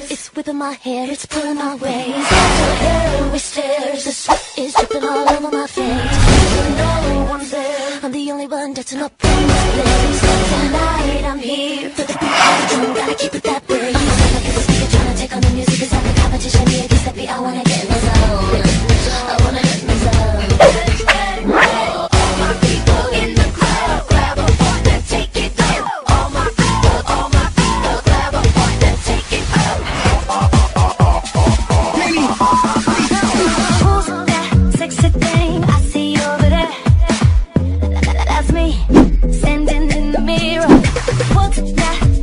stairs. It's whipping my hair, it's pulling my waist. There's a hairy stairs, the sweat is dripping all over my face. No one's there. I'm the only one that's not in this place. Tonight I'm here for the beat. Gotta keep it that way. You sound like a speaker trying to take on the music. Cause I'm the competition here. it's the beat I wanna get. put that